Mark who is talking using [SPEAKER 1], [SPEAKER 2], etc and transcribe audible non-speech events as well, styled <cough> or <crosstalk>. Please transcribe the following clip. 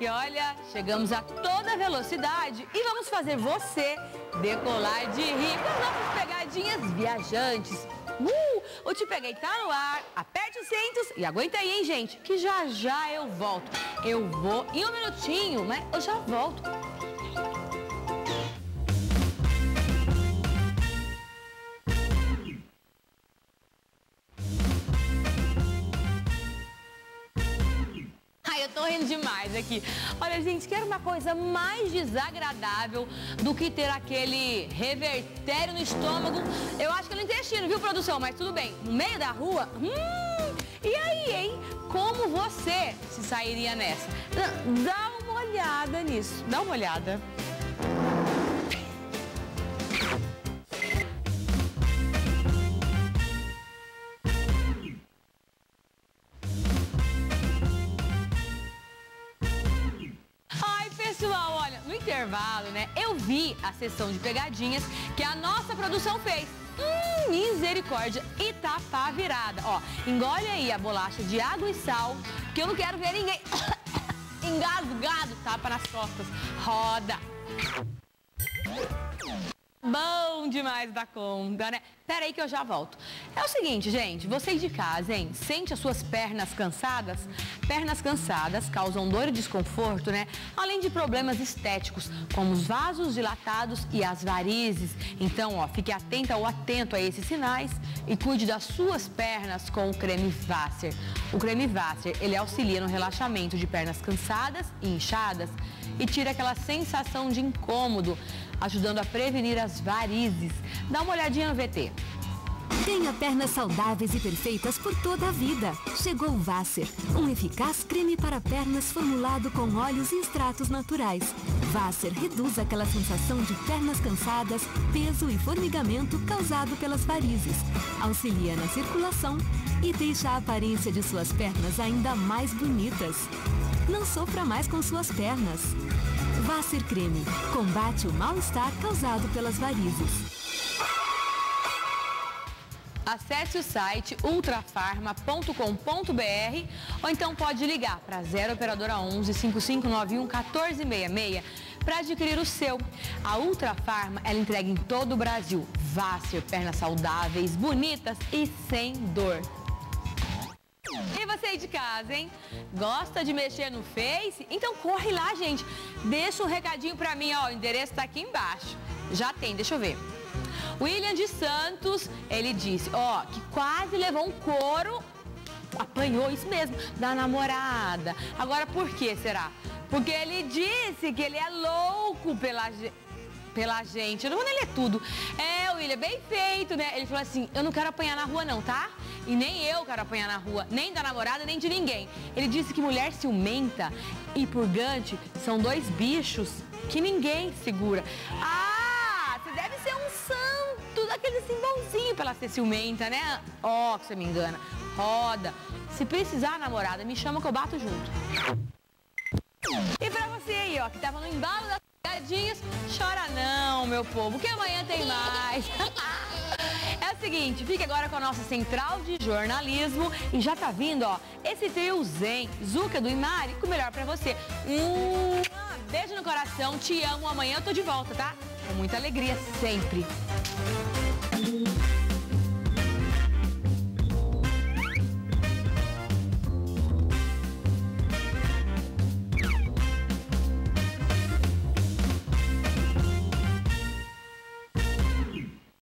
[SPEAKER 1] E olha, chegamos a toda velocidade e vamos fazer você decolar de rir com as nossas pegadinhas viajantes. Uh, o Te Peguei tá no ar, aperte os cintos e aguenta aí, hein, gente, que já já eu volto. Eu vou em um minutinho, mas eu já volto. Tô rindo demais aqui. Olha, gente, quero uma coisa mais desagradável do que ter aquele revertério no estômago. Eu acho que é no intestino, viu, produção? Mas tudo bem. No meio da rua? Hum, e aí, hein? Como você se sairia nessa? Dá uma olhada nisso. Dá uma olhada. Pessoal, olha, no intervalo, né, eu vi a sessão de pegadinhas que a nossa produção fez. Hum, misericórdia. E tá pá virada. Ó, engole aí a bolacha de água e sal, que eu não quero ver ninguém <coughs> engasgado, tapa nas costas. Roda. Bom demais da conta, né? Pera aí que eu já volto. É o seguinte, gente, vocês de casa, hein? Sente as suas pernas cansadas? Pernas cansadas causam dor e desconforto, né? Além de problemas estéticos, como os vasos dilatados e as varizes. Então, ó, fique atenta ou atento a esses sinais e cuide das suas pernas com o creme Vasser. O creme Vasser, ele auxilia no relaxamento de pernas cansadas e inchadas e tira aquela sensação de incômodo, ajudando a prevenir as varizes. Dá uma olhadinha no VT.
[SPEAKER 2] Tenha pernas saudáveis e perfeitas por toda a vida. Chegou o Vasser, um eficaz creme para pernas formulado com óleos e extratos naturais. Vasser reduz aquela sensação de pernas cansadas, peso e formigamento causado pelas varizes. Auxilia na circulação e deixa a aparência de suas pernas ainda mais bonitas. Não sofra mais com suas pernas. Vasser Creme combate o mal-estar causado pelas varizes.
[SPEAKER 1] Acesse o site ultrafarma.com.br ou então pode ligar para 0 operadora 11 5591 1466 para adquirir o seu. A Ultrafarma, ela entrega em todo o Brasil. Vácer, pernas saudáveis, bonitas e sem dor. Aí de casa, hein? Gosta de mexer no Face? Então corre lá, gente. Deixa um recadinho pra mim, ó. O endereço tá aqui embaixo. Já tem, deixa eu ver. William de Santos, ele disse, ó, que quase levou um couro, apanhou isso mesmo, da namorada. Agora por que será? Porque ele disse que ele é louco pela pela gente. Eu não vou nem ler tudo. É, William, bem feito, né? Ele falou assim, eu não quero apanhar na rua não, tá? E nem eu quero apanhar na rua, nem da namorada, nem de ninguém. Ele disse que mulher ciumenta e purgante são dois bichos que ninguém segura. Ah, você deve ser um santo daquele assim bonzinho pra ela ser ciumenta, né? Ó, oh, que você me engana. Roda. Se precisar, namorada, me chama que eu bato junto. E pra você aí, ó, que tava no embalo das pegadinhas, chora não, meu povo, que amanhã tem mais. <laughs> É o seguinte, fique agora com a nossa central de jornalismo e já tá vindo, ó, esse trio Zen, Zuca do Imari, com o melhor pra você. Hum, beijo no coração, te amo, amanhã eu tô de volta, tá? Com muita alegria, sempre.